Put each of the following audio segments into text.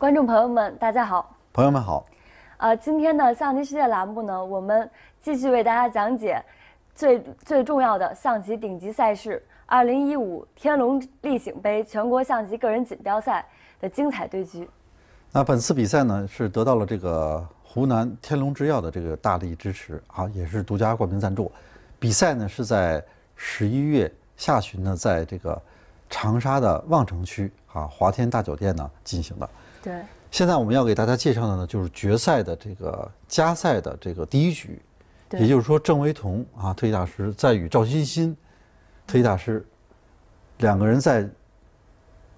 观众朋友们，大家好。朋友们好。呃，今天的象棋世界栏目呢，我们继续为大家讲解最最重要的象棋顶级赛事——二零一五天龙立醒杯全国象棋个人锦标赛的精彩对局。那本次比赛呢，是得到了这个湖南天龙制药的这个大力支持啊，也是独家冠名赞助。比赛呢是在十一月下旬呢，在这个长沙的望城区啊华天大酒店呢进行的。对。现在我们要给大家介绍的呢，就是决赛的这个加赛的这个第一局，也就是说郑惟桐啊，特级大师在与赵欣欣，特级大师两个人在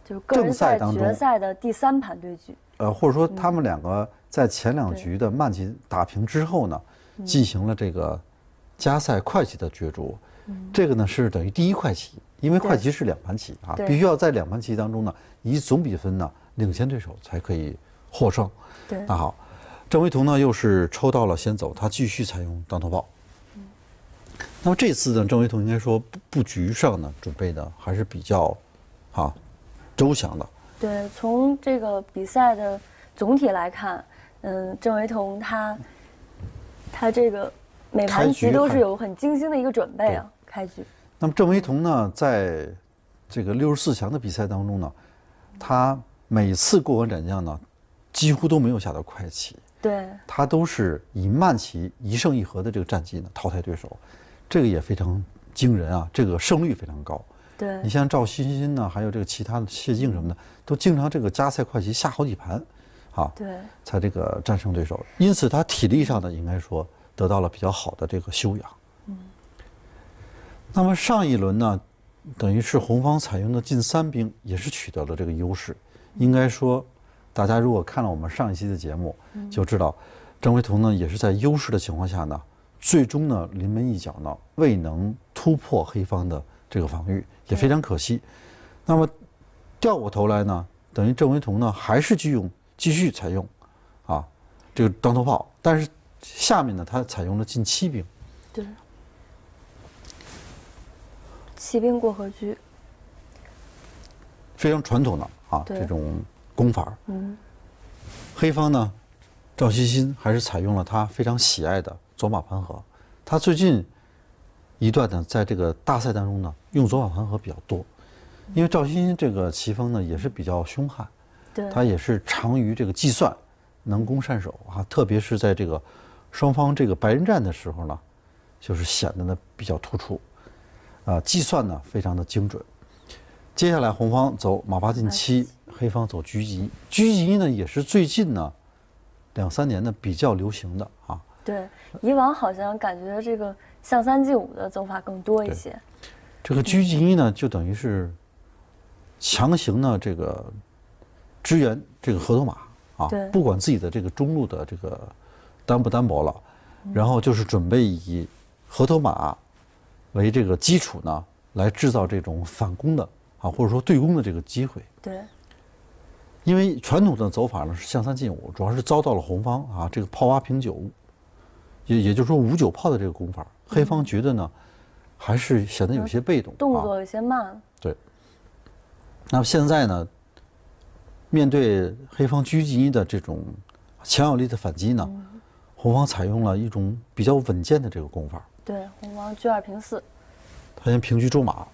就是正赛当中决赛的第三盘对局。呃，或者说他们两个在前两局的慢棋打平之后呢，进行了这个加赛快棋的角逐。这个呢是等于第一快棋，因为快棋是两盘棋啊，必须要在两盘棋当中呢以总比分呢。领先对手才可以获胜。对，那好，郑惟桐呢又是抽到了先走，他继续采用当头炮。嗯，那么这次呢，郑惟桐应该说布布局上呢准备的还是比较，啊，周详的。对，从这个比赛的总体来看，嗯，郑惟桐他他这个每盘棋都是有很精心的一个准备啊。开局。那么郑惟桐呢，在这个六十四强的比赛当中呢，他。每次过关斩将呢，几乎都没有下到快棋，对，他都是以慢棋一胜一和的这个战绩呢淘汰对手，这个也非常惊人啊，这个胜率非常高。对你像赵欣欣呢，还有这个其他的谢晋什么的，都经常这个加赛快棋下好几盘，啊，对，才这个战胜对手。因此他体力上呢，应该说得到了比较好的这个修养。嗯。那么上一轮呢，等于是红方采用的进三兵，也是取得了这个优势。应该说，大家如果看了我们上一期的节目，就知道郑惟桐呢也是在优势的情况下呢，最终呢临门一脚呢未能突破黑方的这个防御，也非常可惜。那么掉过头来呢，等于郑惟桐呢还是继用继续采用啊这个当头炮，但是下面呢他采用了进七兵，对，骑兵过河车，非常传统的。啊，这种功法，嗯，黑方呢，赵欣欣还是采用了他非常喜爱的左马盘河。他最近一段呢，在这个大赛当中呢，用左马盘河比较多，因为赵欣欣这个棋风呢也是比较凶悍，对，他也是长于这个计算，能攻善守啊，特别是在这个双方这个白刃战的时候呢，就是显得呢比较突出，啊，计算呢非常的精准。接下来红方走马八进七，黑方走车吉车吉呢也是最近呢两三年呢比较流行的啊。对，以往好像感觉这个象三进五的走法更多一些。这个车吉呢就等于是强行呢这个支援这个河头马啊，不管自己的这个中路的这个单不单薄了，然后就是准备以河头马为这个基础呢来制造这种反攻的。啊，或者说对攻的这个机会，对，因为传统的走法呢是向三进五，主要是遭到了红方啊这个炮八平九，也也就是说五九炮的这个攻法，黑方觉得呢还是显得有些被动，动作有些慢。对。那么现在呢，面对黑方狙击的这种强有力的反击呢，红方采用了一种比较稳健的这个攻法。对，红方车二平四，他先平车捉马。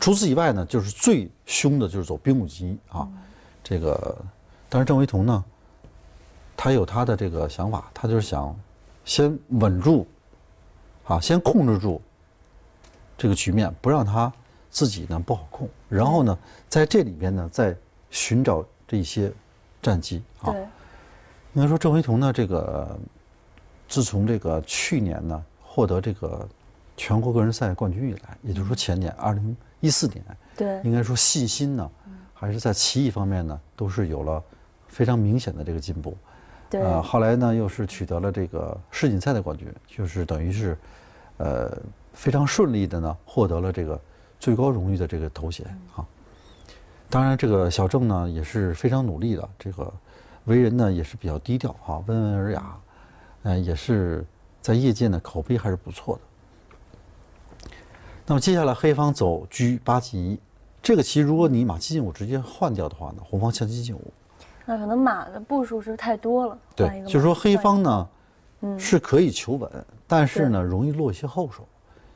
除此以外呢，就是最凶的，就是走兵五级啊。这个，但是郑维桐呢，他有他的这个想法，他就是想先稳住，啊，先控制住这个局面，不让他自己呢不好控。然后呢，在这里边呢，再寻找这些战机啊。应该说，郑维桐呢，这个自从这个去年呢获得这个。全国个人赛冠军以来，也就是说前年二零一四年，对，应该说信心呢，还是在棋艺方面呢，都是有了非常明显的这个进步。对，呃，后来呢又是取得了这个世锦赛的冠军，就是等于是，呃，非常顺利的呢获得了这个最高荣誉的这个头衔啊。当然，这个小郑呢也是非常努力的，这个为人呢也是比较低调哈，温文尔雅，嗯，也是在业界呢口碑还是不错的。那么接下来黑方走车八进一，这个棋如果你马七进五直接换掉的话呢，红方象七进五，那可能马的步数是太多了，对，就是说黑方呢嗯。是可以求稳，但是呢容易落一些后手，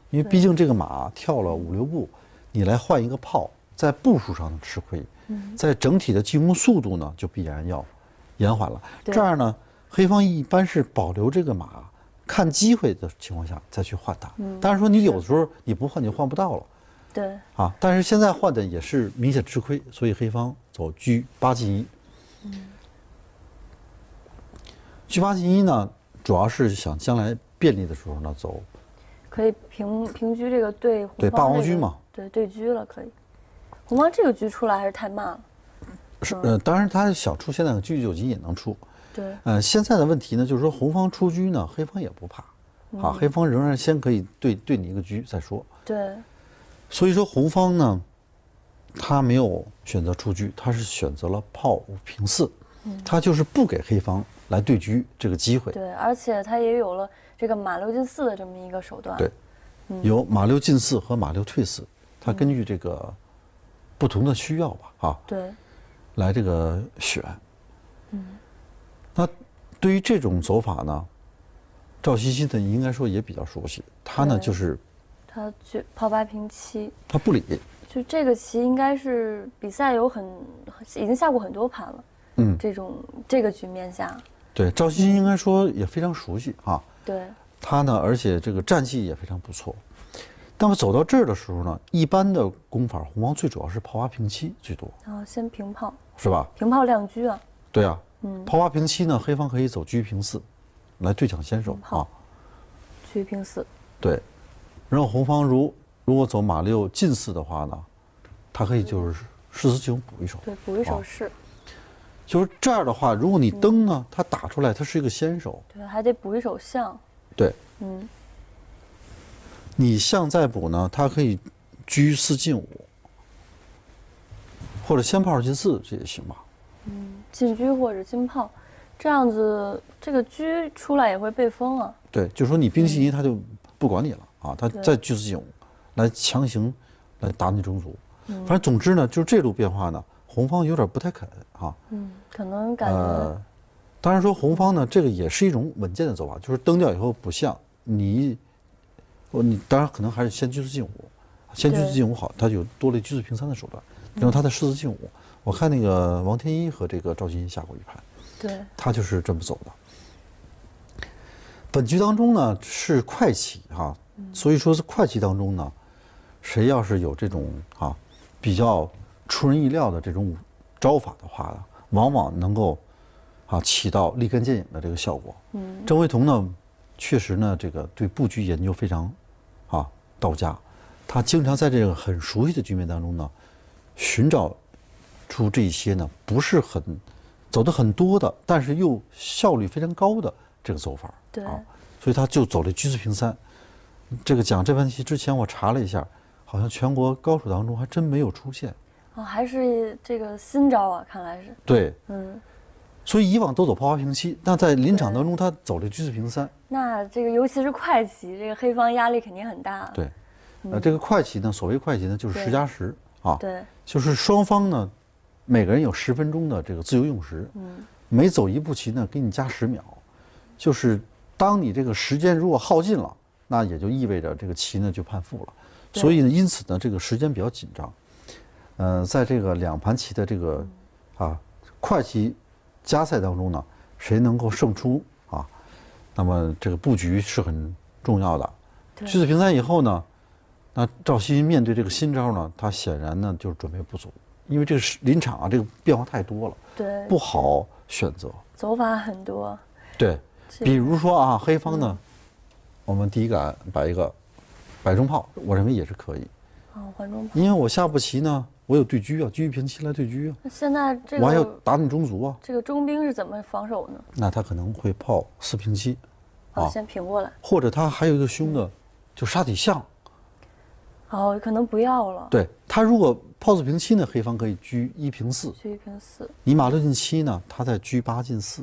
因为毕竟这个马跳了五六步，你来换一个炮，在步数上吃亏，嗯。在整体的进攻速度呢就必然要延缓了。这样呢，黑方一般是保留这个马，看机会的情况下再去换它。嗯当然说你有的时候你不换你换不到了。对，啊，但是现在换的也是明显吃亏，所以黑方走车八进一。车八进一呢，主要是想将来便利的时候呢走，可以平平车这个对红对霸王车嘛，对对车了可以。红方这个车出来还是太慢了，是呃，当然他想出现在车九级也能出，对，呃，现在的问题呢就是说红方出车呢，黑方也不怕，啊，黑方仍然先可以对对你一个车再说，对，所以说红方呢，他没有选择出车，他是选择了炮五平四，他就是不给黑方来对车这个机会。对，而且他也有了这个马六进四的这么一个手段。对，有马六进四和马六退四，他根据这个不同的需要吧，啊，对，来这个选。那对于这种走法呢，赵西西呢应该说也比较熟悉，他呢就是他去炮八平七，他不理，就这个棋应该是比赛有很已经下过很多盘了。嗯，这种这个局面下，对赵西西应该说也非常熟悉啊，对，他呢而且这个战绩也非常不错。那么走到这儿的时候呢，一般的攻法红方最主要是炮八平七最多，然后先平炮，是吧？平炮亮车啊，对啊，嗯，炮八平七呢，黑方可以走车平四，来对抢先手好。啊。车平四，对，然后红方如如果走马六进四的话呢，他可以就是士四进五补一手。对，补一手啊。是，就是这样的话，如果你登呢，他打出来他是一个先手，对，还得补一手象，对。嗯，你象再补呢，他可以车四进五，或者先炮进四这也行吧。进车或者进炮，这样子这个车出来也会被封啊。对，就是说你兵器一他就不管你了啊，他再车四进五，来强行来打你中卒。反正总之呢，就是这路变化呢，红方有点不太肯啊。嗯，可能感觉、呃，当然说红方呢，这个也是一种稳健的走法，就是登掉以后补象，你，我你当然可能还是先车四进五，先车四进五好，他有多了车四平三的手段，然后他再士四进五，我看那个王天一和这个赵金下过一盘，对，他就是这么走的。本局当中呢是快棋哈、所以说是快棋当中呢，谁要是有这种啊比较出人意料的这种招法的话呢，往往能够啊起到立竿见影的这个效果。嗯，郑维彤呢，确实呢这个对布局研究非常啊到家，他经常在这个很熟悉的局面当中呢，寻找出这些呢不是很走的很多的，但是又效率非常高的这个走法。对啊，所以他就走了车四平三。这个讲这问题之前，我查了一下，好像全国高手当中还真没有出现。哦，还是这个新招啊，看来是，对，嗯，所以以往都走炮花平七，那在临场当中他走了车四平三。那这个尤其是快棋，这个黑方压力肯定很大。对，呃，这个快棋呢，所谓快棋呢，就是十加十啊，对，就是双方呢，每个人有十分钟的这个自由用时，嗯，每走一步棋呢，给你加十秒，就是当你这个时间如果耗尽了，那也就意味着这个棋呢就判负了。所以呢，因此呢，这个时间比较紧张。呃，在这个两盘棋的这个啊快棋加赛当中呢，谁能够胜出啊？那么这个布局是很重要的。对车四平三以后呢，那赵熙面对这个新招呢，他显然呢就是准备不足，因为这个是临场啊，这个变化太多了，对，不好选择。走法很多。对，比如说啊，黑方呢，我们第一杆摆一个摆中炮，我认为也是可以，哦，环中炮。因为我下步棋呢，我有对车啊，车一平七来对车啊，那现在这个我还要打你中卒啊，这个中兵是怎么防守呢？那他可能会炮四平七，哦，啊先平过来。或者他还有一个凶的，就杀底象。哦，可能不要了。对他如果炮四平七呢，黑方可以车一平四，车一平四。你马六进七呢，他在车八进四，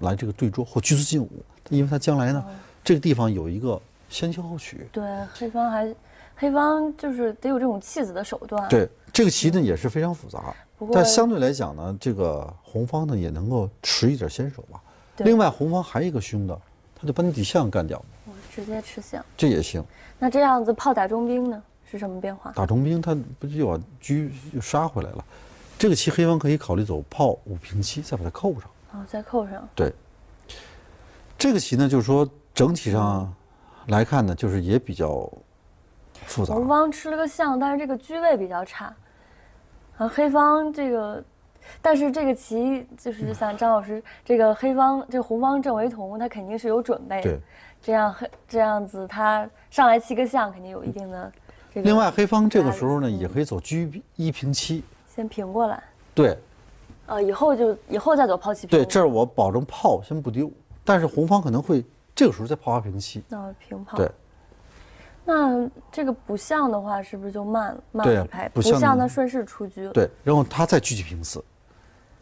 来这个对捉或车四进五，因为他将来呢，这个地方有一个先求后取。对，黑方还，黑方就是得有这种弃子的手段。，对，这个棋呢也是非常复杂。但相对来讲呢，这个红方呢也能够持一点先手吧。另外，红方还有一个凶的，他就把你底象干掉，我直接吃象。这也行。那这样子炮打中兵呢，是什么变化？打中兵，他不就把车又杀回来了？这个棋黑方可以考虑走炮五平七，再把它扣上。哦，再扣上。对，这个棋呢，就是说整体上来看呢，就是也比较复杂。红方吃了个象，但是这个车位比较差。啊，黑方这个，但是这个棋就是像张老师这个黑方，这红方正为同，他肯定是有准备的对。这样黑这样子，他上来七个象，肯定有一定的这个。另外，黑方这个时候呢，嗯也可以走车一平七。先平过来，对呃，以后就以后再走炮七平。对，这儿我保证炮先不丢，但是红方可能会这个时候再炮八平七。那平炮。对。那这个不象的话，是不是就慢了？慢对了一拍。不象呢象呢，顺势出车。对，然后他再车七平四，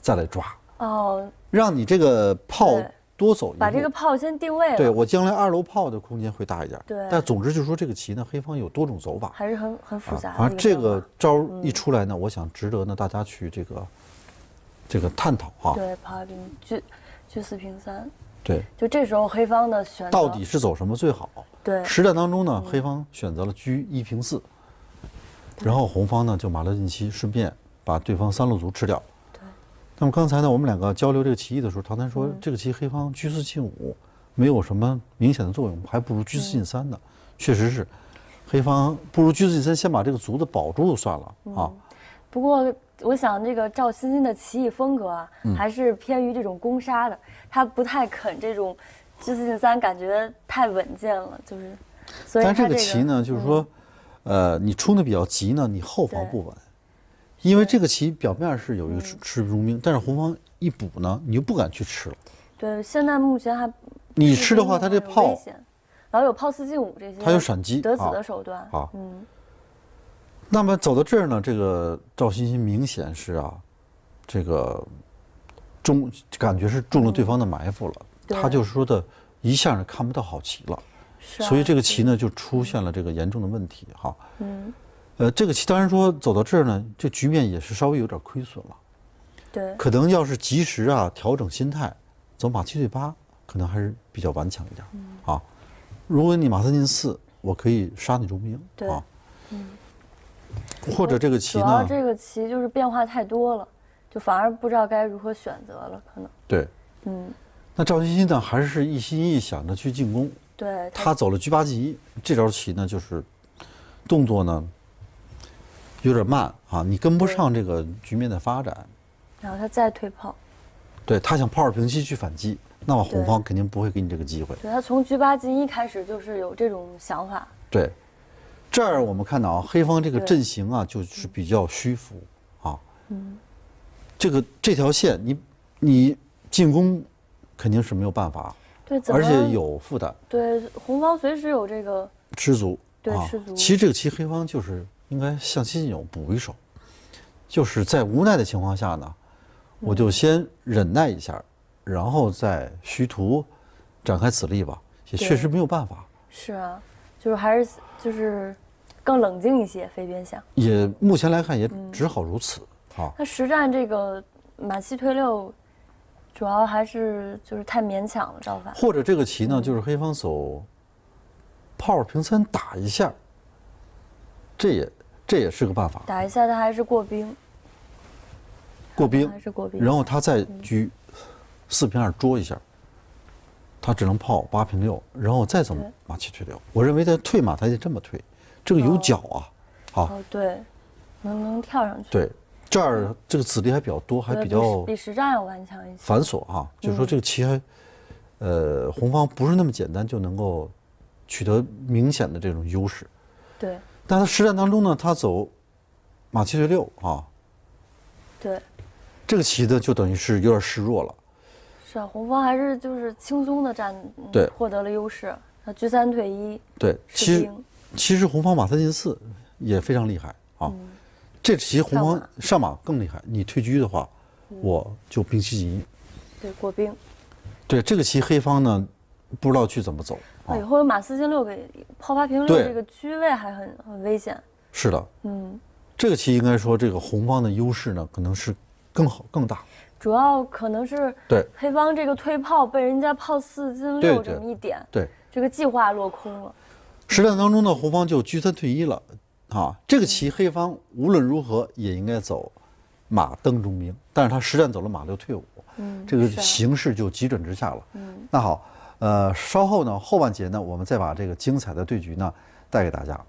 再来抓，哦，让你这个炮对多走一步。把这个炮先定位了。对我将来二楼炮的空间会大一点。对但总之就是说这个棋呢，黑方有多种走法。还是很很复啊杂的、反正这个招一出来呢，我想值得呢大家去这个这个探讨啊。对，炮二平车车四平三，对，就这时候黑方的选择到底是走什么最好？对实战当中呢，黑方选择了车一平四，然后红方呢就马六进七，顺便把对方三路卒吃掉。对那么刚才呢，我们两个交流这个棋艺的时候，唐丹说嗯这个棋黑方车四进五没有什么明显的作用，还不如车四进三呢。确实是，黑方不如车四进三，先把这个卒子保住算了啊。不过我想这个赵欣欣的棋艺风格啊，嗯还是偏于这种攻杀的，他不太肯这种车四进三，感觉太稳健了，就是。所以但这个棋呢，就是说，呃，你冲的比较急呢，你后防不稳，因为这个棋表面是有一个吃吃中兵，但是红方一补呢，你就不敢去吃了。对，现在目前还你吃的话，它这炮险老有炮四进五这些，它有闪击得子啊的手段啊嗯，那么走到这儿呢，这个赵欣欣明显是啊，这个中感觉是中了对方的埋伏了，对他就是说的一下是看不到好棋了，所以这个棋呢就出现了这个严重的问题哈。嗯，呃，这个棋当然说走到这儿呢，这局面也是稍微有点亏损了。对，可能要是及时啊调整心态，走马七对八，可能还是比较顽强一点、嗯啊。如果你马三进四，我可以杀你中兵对啊。或者这个棋呢，主要这个棋就是变化太多了，就反而不知道该如何选择了，可能，对，嗯，那赵欣欣呢还是一心一意想着去进攻，对，他走了车八进一，这招棋呢就是动作呢有点慢啊，你跟不上这个局面的发展。然后他再退炮，对他想炮二平七去反击，那么红方肯定不会给你这个机会。对他从车八进一开始就是有这种想法，对，这儿我们看到啊，黑方这个阵型啊，就是比较虚浮啊。嗯，这个这条线，你你进攻肯定是没有办法，对，怎么而且有负担，对红方随时有这个，吃足。啊对吃足其实这个棋黑方就是应该向西进有补一手，就是在无奈的情况下呢，我就先忍耐一下，然后再虚图展开此力吧，也确实没有办法。是啊，就是还是就是更冷静一些，飞边象。也目前来看也嗯只好如此啊。那实战这个马七退六，主要还是就是太勉强了，招法。或者这个棋呢，就是黑方走炮二平三打一下，这也这也是个办法，打一下他还是过兵，过兵还，是过兵。然后他再车四平二捉一下，他只能炮八平六，然后再怎么马七退六。我认为他退马他得这么退，这个有哦角啊，啊，哦，对，能能跳上去，对，这儿这个子力还比较多，还比较比实战要顽强一些。繁琐哈、就是说这个棋还，呃，红方不是那么简单就能够取得明显的这种优势。对但他实战当中呢，他走马七退六啊，对，这个棋呢就等于是有点示弱了。是啊，红方还是就是轻松的占，嗯对获得了优势。他居三退一，对，其实，其实红方马三进四也非常厉害啊。嗯这棋红方上马上马更厉害，你退车的话，嗯我就兵七进一。对过兵。对这个棋黑方呢，不知道去怎么走以。后有马四进六给炮八平六，这个车位还很很危险。是的，嗯，这个棋应该说这个红方的优势呢，可能是更好更大。主要可能是对黑方这个退炮被人家炮四进六这么一点，对，这个计划落空了。实战当中呢，红方就居三退一了，啊，这个棋黑方无论如何也应该走马登中兵，但是他实战走了马六退五，嗯，这个形势就急转直下了。嗯，那好，呃，稍后呢后半节呢，我们再把这个精彩的对局呢带给大家。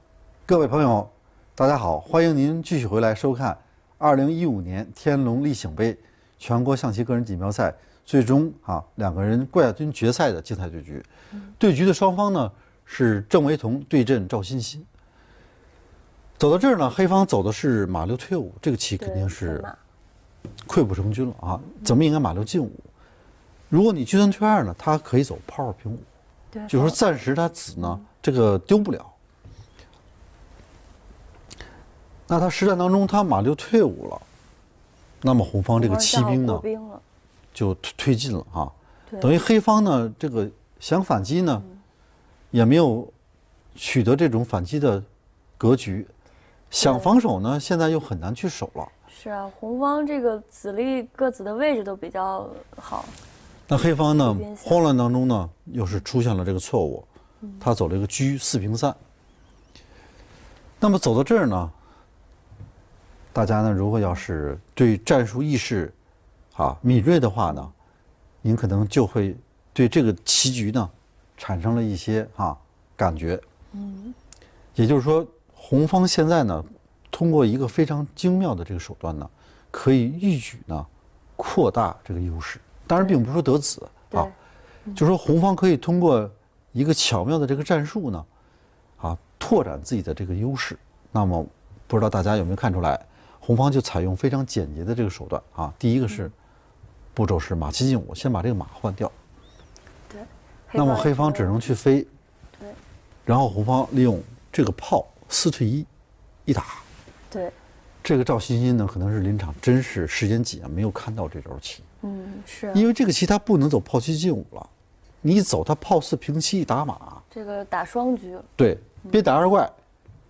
各位朋友，大家好，欢迎您继续回来收看二零一五年天龙立醒杯全国象棋个人锦标赛最终啊两个人冠亚军决赛的精彩对局。对局的双方呢是郑维彤对阵赵欣欣。走到这儿呢，黑方走的是马六退五，这个棋肯定是溃不成军了啊！怎么应该马六进五？如果你居三退二呢，他可以走炮二平五，就是说暂时他子呢这个丢不了。那他实战当中他马六退五了，那么红方这个骑兵呢就推推进了啊，等于黑方呢这个想反击呢，也没有取得这种反击的格局，想防守呢现在又很难去守了。是啊，红方这个子力各自的位置都比较好，那黑方呢慌乱当中呢，又是出现了这个错误，他走了一个车四平三。那么走到这儿呢，大家呢，如果要是对战术意识啊敏锐的话呢，您可能就会对这个棋局呢产生了一些啊感觉。嗯，也就是说，红方现在呢，通过一个非常精妙的这个手段呢，可以一举呢扩大这个优势。当然，并不是说得子啊，就是说红方可以通过一个巧妙的这个战术呢，啊，拓展自己的这个优势。那么，不知道大家有没有看出来，红方就采用非常简洁的这个手段啊。第一个是步骤是马七进五，先把这个马换掉，对。那么黑方只能去飞，对然后红方利用这个炮四退一，一打。对，这个赵欣欣呢，可能是临场真是时间紧啊，没有看到这招棋，嗯是啊，因为这个棋他不能走炮七进五了，你一走他炮四平七一打马，这个打双车，对，别打二怪，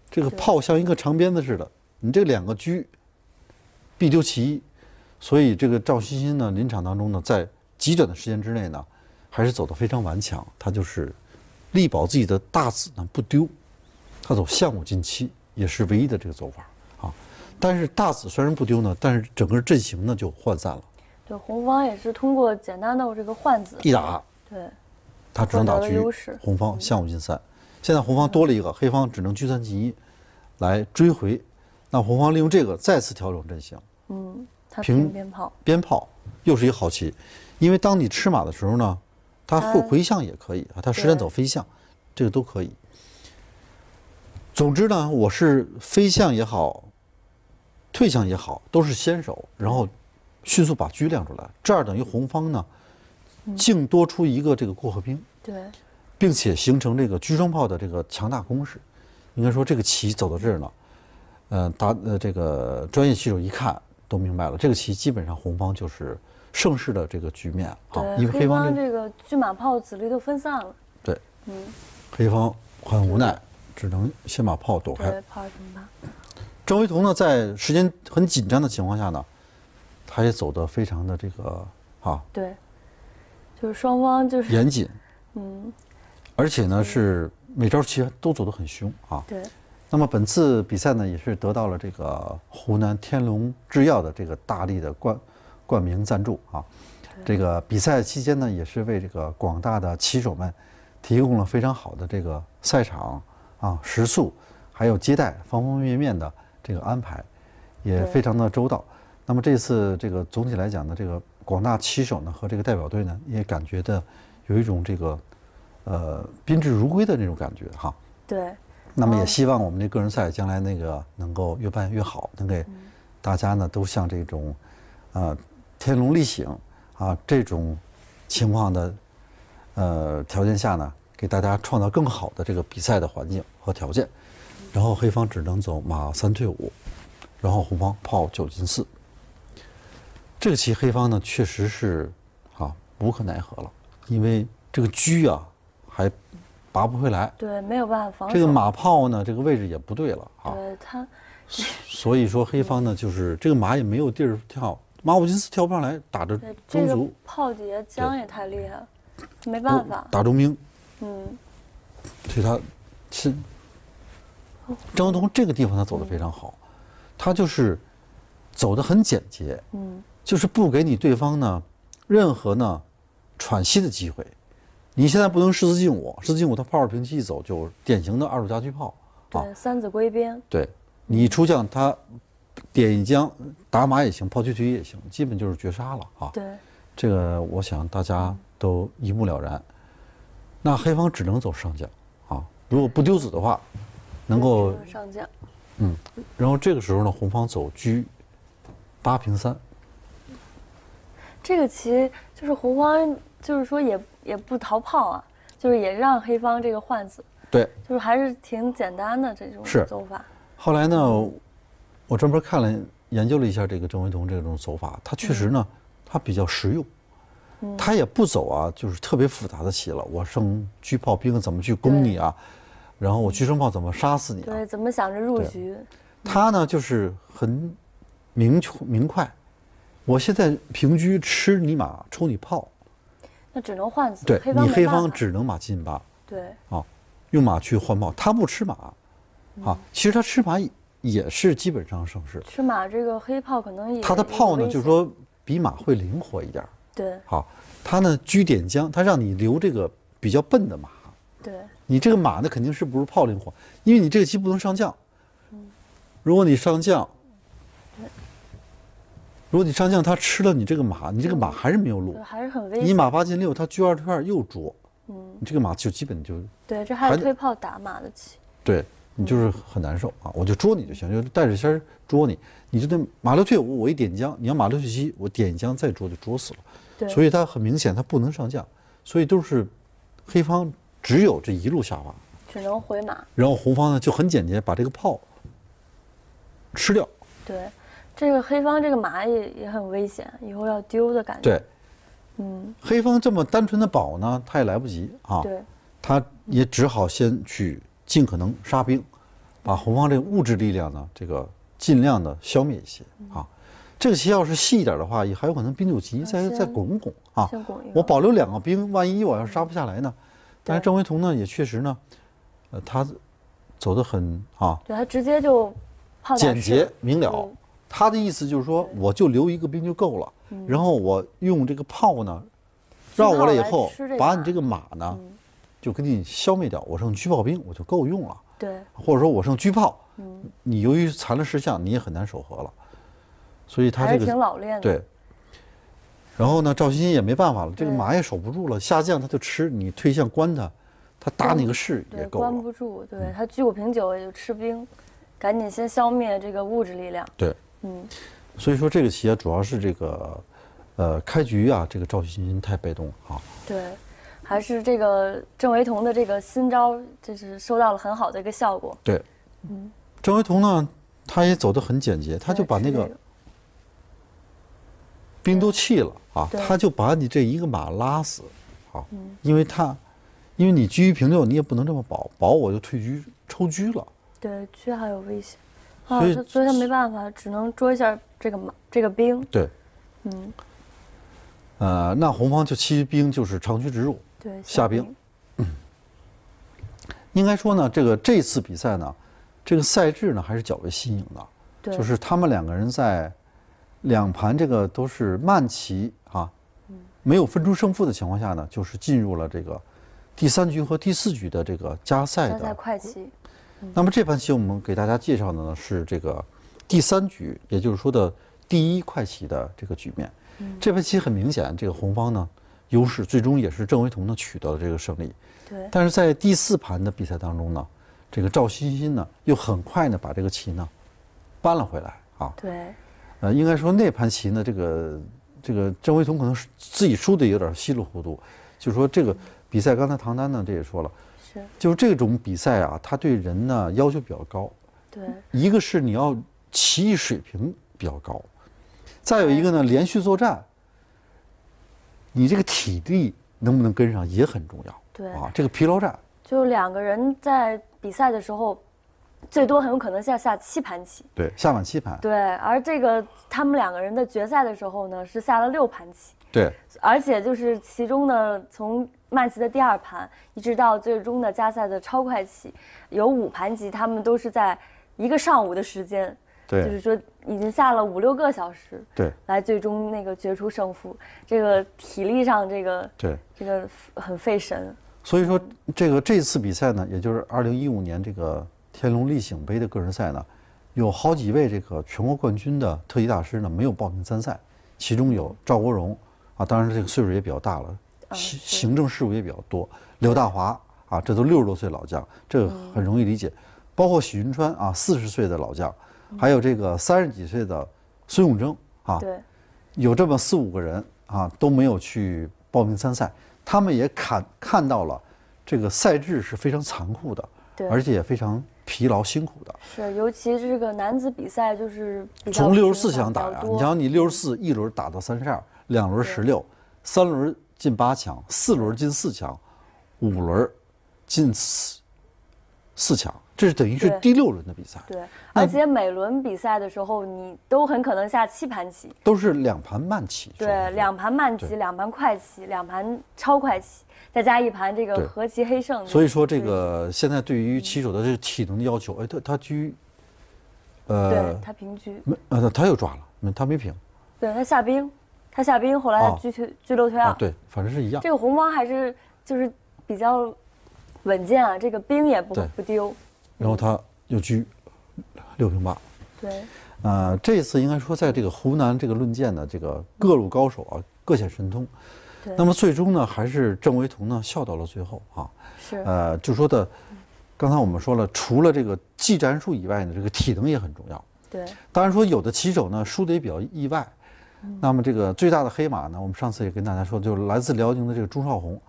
这个炮像一个长鞭子似的，你这两个车必丢其一，所以这个赵欣欣呢，临场当中呢，在极短的时间之内呢，还是走得非常顽强，他就是力保自己的大子呢不丢，他走象五进七也是唯一的这个走法啊。但是大子虽然不丢呢，但是整个阵型呢就涣散了，对，红方也是通过简单的这个换子，一打对，他只能打车优势，红方象五进三。现在红方多了一个，黑方只能车三进一来追回。那红方利用这个再次调整阵型，嗯，他平平鞭炮，鞭炮又是一个好棋，因为当你吃马的时候呢，他会回象也可以啊，他实战走飞象，这个都可以。总之呢，我是飞象也好，退象也好，都是先手，然后迅速把车亮出来，这样等于红方呢，嗯净多出一个这个过河兵。对，并且形成这个车双炮的这个强大攻势。应该说，这个棋走到这儿呢，呃，打呃这个专业棋手一看都明白了，这个棋基本上红方就是胜势的这个局面啊，对，因为黑方这这个车马炮子力都分散了，对嗯，黑方很无奈，只能先把炮躲开。对，炮二平八，郑维彤呢，在时间很紧张的情况下呢，他也走得非常的这个啊对，就是双方就是，严谨，嗯，而且呢是每招棋都走得很凶啊。对，那么本次比赛呢，也是得到了这个湖南天龙制药的这个大力的冠冠名赞助啊。这个比赛期间呢，也是为这个广大的棋手们提供了非常好的这个赛场啊、食宿，还有接待方方面面的这个安排，也非常的周到。那么这次这个总体来讲呢，这个广大棋手呢和这个代表队呢，也感觉的有一种这个呃宾至如归的那种感觉哈。对，那么也哦希望我们这个人赛将来那个能够越办越好，能给嗯大家呢都像这种，呃，天龙立醒啊这种情况的呃条件下呢，给大家创造更好的这个比赛的环境和条件。然后黑方只能走马三退五，然后红方炮九进四。这个棋黑方呢确实是啊无可奈何了，因为这个车啊还拔不回来。对，没有办法防守，这个马炮呢，这个位置也不对了啊，对他所以说黑方呢，就是这个马也没有地儿跳，马五进四跳不上来，打着对，这个中卒，炮劫将也太厉害了，没办法。打中兵，嗯，所以他是张东这个地方他走的非常好，他就是走的很简洁，嗯，就是不给你对方呢任何呢喘息的机会。你现在不能狮子进我，狮子进五，他炮二平七一走，就典型的二路夹击炮啊。对，三子归边。对，你出将他点一将打马也行，炮推推也行，基本就是绝杀了啊。对，这个我想大家都一目了然。那黑方只能走上将啊，如果不丢子的话，能够上将。嗯，然后这个时候呢，红方走车八平三，这个棋就是红方，就是说也也不逃炮啊，就是也让黑方这个换子，对，就是还是挺简单的这种走法。后来呢，我专门看了研究了一下这个郑惟桐这种走法，他确实呢，他比较实用，嗯他也不走啊，就是特别复杂的棋了。我升车炮兵怎么去攻你啊？然后我车升炮怎么杀死你啊？对，怎么想着入局？他呢就是很明确明快，我现在平车吃你马抽你炮，那只能换子。对黑你黑方只能马进八对啊，用马去换炮，他不吃马嗯啊，其实他吃马也也是基本上胜势。吃马这个黑炮可能也他的炮呢，就是说比马会灵活一点。对好，他呢车点将，他让你留这个比较笨的马。对你这个马呢，肯定是不是炮灵活，因为你这个棋不能上将。如果你上将，如果你上将，他吃了你这个马，你这个马还是没有路，。还是很危险。你马八进六，他车二退二又捉，嗯，你这个马就基本就对，这还有推炮打马的棋。对你就是很难受啊！我就捉你就行，就带着先捉你，你就得马六退五，我一点将，你要马六退七，我点将再捉就捉死了。对，所以他很明显他不能上将，所以都是黑方只有这一路下法，只能回马。然后红方呢就很简洁把这个炮吃掉。对，这个黑方这个马也也很危险，以后要丢的感觉。对，嗯，黑方这么单纯的保呢，他也来不及啊，对他也只好先去尽可能杀兵，把红方这个物质力量呢，这个尽量的消灭一些啊。这个棋要是细一点的话，也还有可能兵九级再再拱拱啊先拱一。我保留两个兵，万一我要是杀不下来呢？但是郑惟桐呢，也确实呢，呃，他走得很啊对他直接就简洁明了嗯。他的意思就是说，我就留一个兵就够了，然后我用这个炮呢，绕过来以后把你这个马呢，嗯就给你消灭掉。我剩车炮兵，我就够用了。对，或者说我剩车炮，嗯，你由于残了十项，你也很难守和了。所以他这个挺这个老练的。对。然后呢，赵鑫鑫也没办法了，这个马也守不住了，下将他就吃，你退向关他，他打你个士也，够了。关不住。对他居五平九也就吃兵，赶紧先消灭这个物质力量。对，嗯，所以说这个棋啊，主要是这个，呃，开局啊，这个赵鑫鑫太被动了啊。对，还是这个郑惟桐的这个新招，就是收到了很好的一个效果。对，嗯郑惟桐呢，他也走得很简洁，他就把那个兵都弃了啊，他就把你这一个马拉死，啊，嗯因为他，因为你车一平六，你也不能这么保，保我就退车抽车了。对，居还有危险。啊，所以他所以他没办法，只能捉一下这个马，这个兵。对，嗯，呃，那红方就弃兵就是长驱直入。对，下兵。应该说呢，这个这次比赛呢，这个赛制呢还是较为新颖的，对，就是他们两个人在两盘这个都是慢棋啊，没有分出胜负的情况下呢，就是进入了这个第三局和第四局的这个加赛加赛的。快棋。那么这盘棋我们给大家介绍的呢是这个第三局，也就是说的第一快棋的这个局面。这盘棋很明显，这个红方呢优势，最终也是郑惟桐呢取得了这个胜利。对，但是在第四盘的比赛当中呢，这个赵欣欣呢又很快呢把这个棋呢扳了回来啊。对，呃，应该说那盘棋呢，这个这个郑惟桐可能是自己输的有点稀里糊涂，就是说这个比赛，刚才唐丹呢这也说了，是，就是这种比赛啊，他对人呢要求比较高，对，一个是你要棋艺水平比较高，再有一个呢连续作战，你这个体力能不能跟上也很重要。对啊，这个疲劳战。就两个人在比赛的时候，最多很有可能下下七盘棋。对，下满七盘。对，而这个他们两个人的决赛的时候呢，是下了六盘棋。对，而且就是其中呢，从慢棋的第二盘一直到最终的加赛的超快棋，有五盘棋，他们都是在一个上午的时间，对就是说已经下了五六个小时，对，来最终那个决出胜负。这个体力上，这个对。这个很费神。所以说，这个这次比赛呢，也就是二零一五年这个天龙立醒杯的个人赛呢，有好几位这个全国冠军的特级大师呢没有报名参赛，其中有赵国荣。啊，当然这个岁数也比较大了，行行政事务也比较多。刘大华啊，这都六十多岁老将，这个很容易理解。包括许云川啊，四十岁的老将，还有这个三十几岁的孙永征啊，对，有这么四五个人啊都没有去报名参赛，他们也看看到了这个赛制是非常残酷的，对，而且也非常疲劳辛苦的。是，尤其这个男子比赛就是从六十四强打呀，你想你六十四一轮打到三十二。两轮十六，三轮进八强，四轮进四强，五轮进四四强，这是等于是第六轮的比赛。对，而且每轮比赛的时候，你都很可能下七盘棋，都是两盘慢棋。对，两盘慢棋，两盘快棋，两盘超快棋，再加一盘这个和棋黑胜。所以说，这个现在对于棋手的这个体能的要求，哎，他他居，呃，对他平局，没，呃，他又抓了，没他没平，对他下兵。他下兵，后来拘推拘留推让，对，反正是一样。这个红方还是就是比较稳健啊，这个兵也不不丢。然后他又居六平八。对。呃，这次应该说，在这个湖南这个论剑的这个各路高手啊，各显神通。对。那么最终呢，还是郑惟桐呢笑到了最后啊。是。呃，就说的，刚才我们说了，除了这个技战术以外呢，这个体能也很重要。对。当然说，有的棋手呢输的也比较意外。那么这个最大的黑马呢，我们上次也跟大家说，就是来自辽宁的这个朱少红。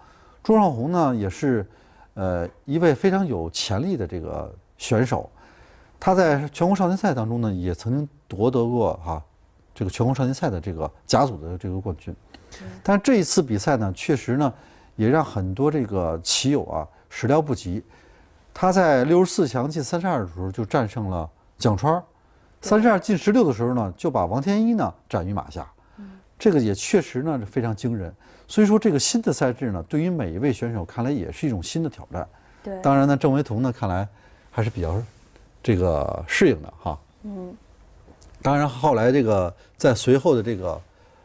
朱少红呢，也是，呃，一位非常有潜力的这个选手。他在全国少年赛当中呢，也曾经夺得过哈这个全国少年赛的这个甲组的这个冠军。但这一次比赛呢，确实呢，也让很多这个棋友啊始料不及。他在六十四强进三十二的时候就战胜了蒋川。三十二进十六的时候呢，就把王天一呢斩于马下，这个也确实呢是非常惊人。所以说这个新的赛制呢，对于每一位选手看来也是一种新的挑战。对，当然呢，郑惟桐呢看来还是比较这个适应的哈。嗯。当然后来这个在随后的这个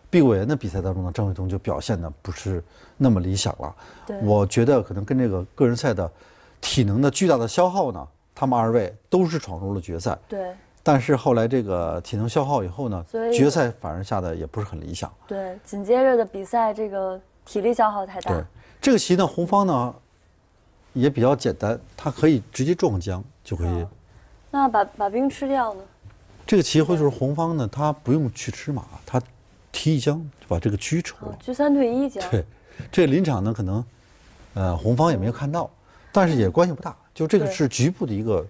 碧桂园的比赛当中呢，郑惟桐就表现的不是那么理想了。对，我觉得可能跟这个个人赛的体能的巨大的消耗呢，他们二位都是闯入了决赛。对。但是后来这个体能消耗以后呢，决赛反而下的也不是很理想。对，紧接着的比赛这个体力消耗太大。对，这个棋呢，红方呢也比较简单，它可以直接撞将就可以。那把把兵吃掉呢？这个棋或者是红方呢，他不用去吃马，他提一将就把这个车抽了。车三退一将。对，这临场呢可能呃红方也没有看到，但是也关系不大，就这个是局部的一个。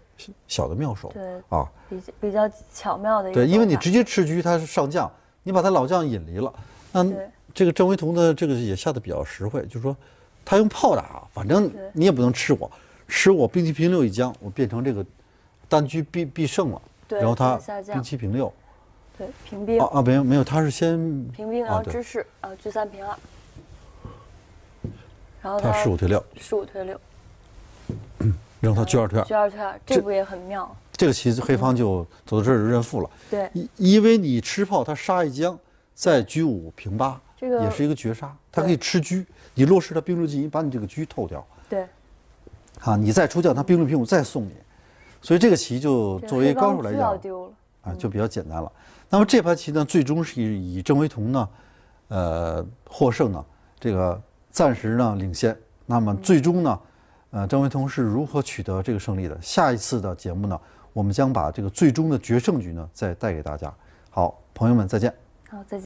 小的妙手，对啊，比比较巧妙的一个。对，因为你直接吃车，他是上将，你把他老将引离了。那这个郑惟桐的这个也下的比较实惠，就是说，他用炮打，反正你也不能吃我，吃我兵七平六一将，我变成这个单车必必胜了。对，然后他兵七平六，对，平兵啊啊，没有没有，他是先平兵，然后知士啊，车三平二，然后他十五退六，十五退六。让他车二退二，车二退二，这步也很妙。这个棋子黑方就走到这儿就认负了。对，因为你吃炮，他杀一将，再车五平八，这个也是一个绝杀。他可以吃车，你落实他兵六进一，把你这个车透掉。对，啊，你再出将，他兵六平五再送你，所以这个棋就作为高手来讲，啊，就比较简单了。那么这盘棋呢，最终是以郑惟桐呢，呃，获胜呢，这个暂时呢领先。那么最终呢？呃，郑惟桐是如何取得这个胜利的？下一次的节目呢，我们将把这个最终的决胜局呢再带给大家。好，朋友们再见。好，再见。